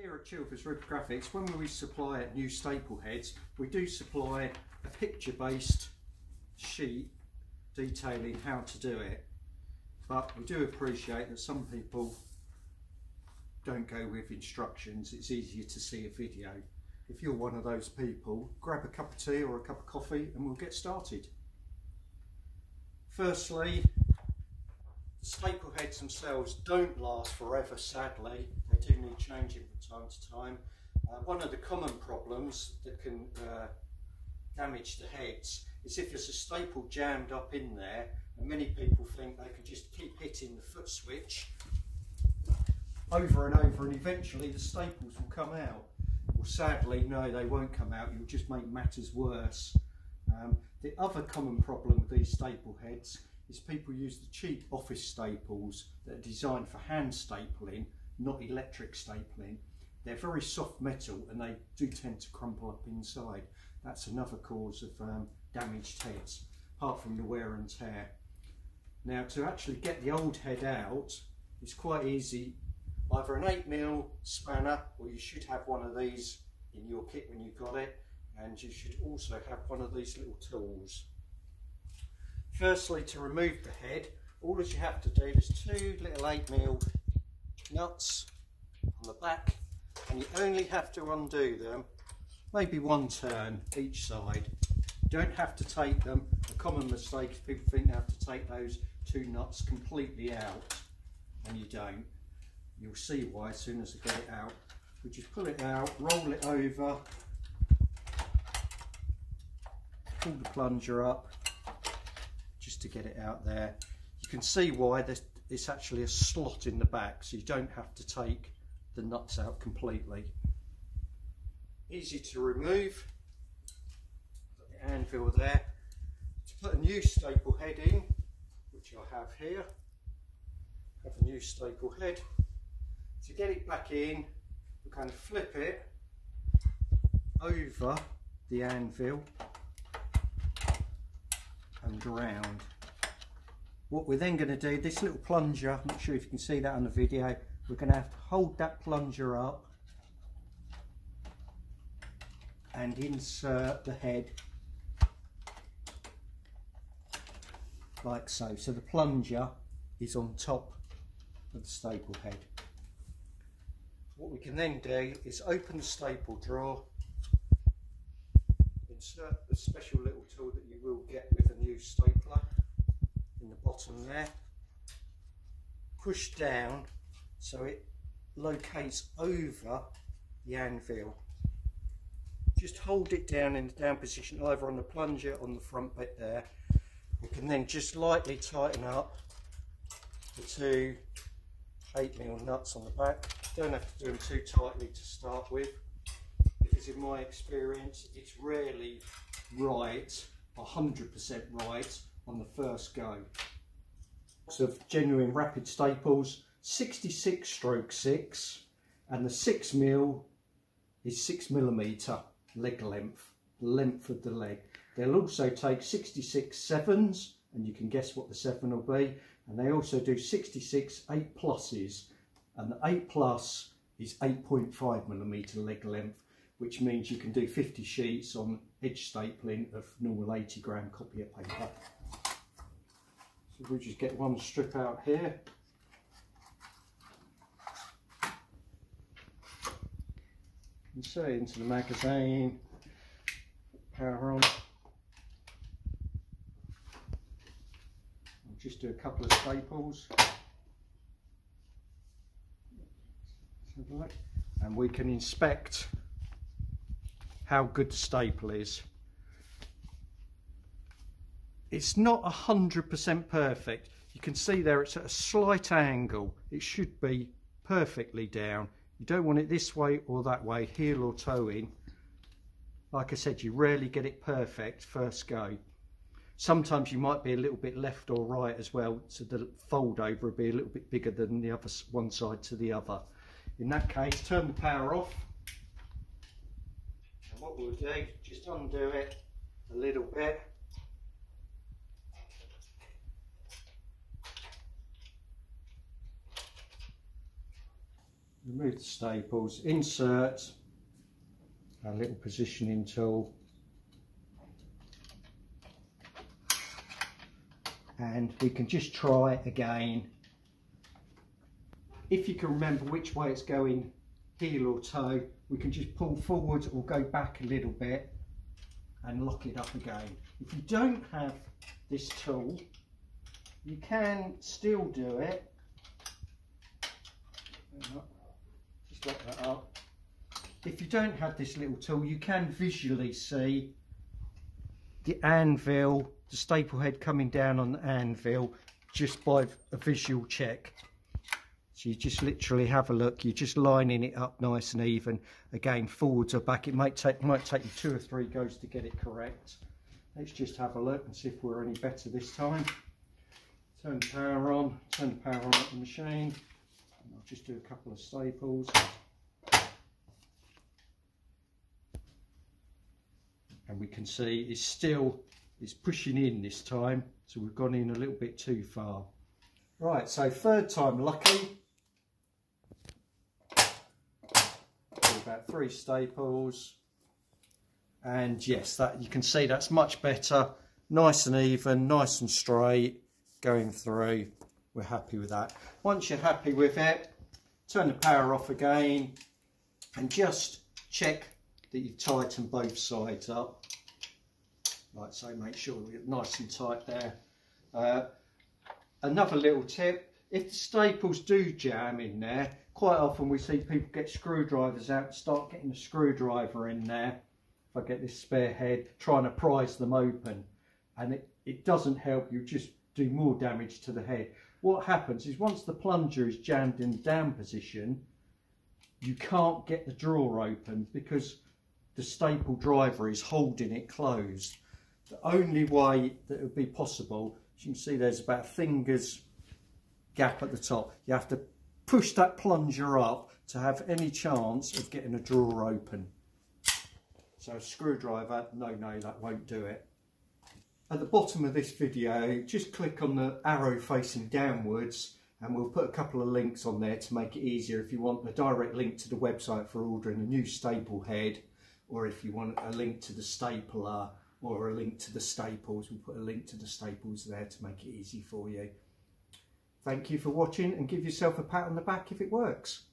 Here at Chilvers Reprographics, when we supply new staple heads, we do supply a picture-based sheet detailing how to do it. But we do appreciate that some people don't go with instructions, it's easier to see a video. If you're one of those people, grab a cup of tea or a cup of coffee and we'll get started. Firstly, staple heads themselves don't last forever sadly need changing from time to time. Uh, one of the common problems that can uh, damage the heads is if there's a staple jammed up in there and many people think they can just keep hitting the foot switch over and over and eventually the staples will come out. Well sadly no they won't come out. You'll just make matters worse. Um, the other common problem with these staple heads is people use the cheap office staples that are designed for hand stapling, not electric stapling. They're very soft metal and they do tend to crumple up inside. That's another cause of um, damaged heads, apart from the wear and tear. Now to actually get the old head out, it's quite easy. Either an 8mm spanner or you should have one of these in your kit when you got it and you should also have one of these little tools. Firstly, to remove the head, all that you have to do is two little 8mm nuts on the back and you only have to undo them maybe one turn each side. You don't have to take them. A common mistake is people think they have to take those two nuts completely out and you don't. You'll see why as soon as I get it out. We just pull it out, roll it over, pull the plunger up just to get it out there. You can see why there's, it's actually a slot in the back so you don't have to take the nuts out completely. Easy to remove. The anvil there. To put a new staple head in, which I have here, have a new staple head. To get it back in, we're going to flip it over the anvil and round. What we're then going to do, this little plunger, I'm not sure if you can see that on the video, we're going to have to hold that plunger up and insert the head like so. So the plunger is on top of the staple head. What we can then do is open the staple drawer, insert the special little tool that you will get with a new stapler bottom there. Push down so it locates over the anvil. Just hold it down in the down position either on the plunger on the front bit there. You can then just lightly tighten up the two 8mm nuts on the back. Don't have to do them too tightly to start with because in my experience it's rarely right 100% right on the first go. Of genuine rapid staples, 66 stroke 6 and the 6 mil is 6 millimetre leg length, length of the leg. They'll also take 66 sevens and you can guess what the 7 will be and they also do 66 8 pluses and the 8 plus is 8.5 millimetre leg length which means you can do 50 sheets on edge stapling of normal 80 gram copy of paper. We'll just get one strip out here. Insert it into the magazine, power on. I'll just do a couple of staples. And we can inspect how good the staple is. It's not 100% perfect. You can see there it's at a slight angle. It should be perfectly down. You don't want it this way or that way, heel or toe in. Like I said, you rarely get it perfect first go. Sometimes you might be a little bit left or right as well, so the fold over will be a little bit bigger than the other one side to the other. In that case, turn the power off And what we'll do, just undo it a little bit. Remove the staples, insert our little positioning tool and we can just try again. If you can remember which way it's going, heel or toe, we can just pull forward or go back a little bit and lock it up again. If you don't have this tool, you can still do it. That up. If you don't have this little tool, you can visually see the anvil the staple head coming down on the anvil just by a visual check. So you just literally have a look, you're just lining it up nice and even. Again, forwards or back, it might take, might take you two or three goes to get it correct. Let's just have a look and see if we're any better this time. Turn the power on, turn the power on the machine. I'll just do a couple of staples. And we can see it's still it's pushing in this time so we've gone in a little bit too far. Right so third time lucky. About three staples. And yes that you can see that's much better. Nice and even nice and straight going through we're happy with that. Once you're happy with it turn the power off again and just check that you've tightened both sides up. Like so make sure we're nice and tight there. Uh, another little tip if the staples do jam in there quite often we see people get screwdrivers out start getting a screwdriver in there. If I get this spare head trying to prise them open. And it, it doesn't help you just do more damage to the head what happens is once the plunger is jammed in the down position you can't get the drawer open because the staple driver is holding it closed the only way that would be possible, as you can see there's about a finger's gap at the top. You have to push that plunger up to have any chance of getting a drawer open. So a screwdriver, no, no, that won't do it. At the bottom of this video, just click on the arrow facing downwards and we'll put a couple of links on there to make it easier if you want a direct link to the website for ordering a new staple head or if you want a link to the stapler or a link to the staples. We'll put a link to the staples there to make it easy for you. Thank you for watching and give yourself a pat on the back if it works.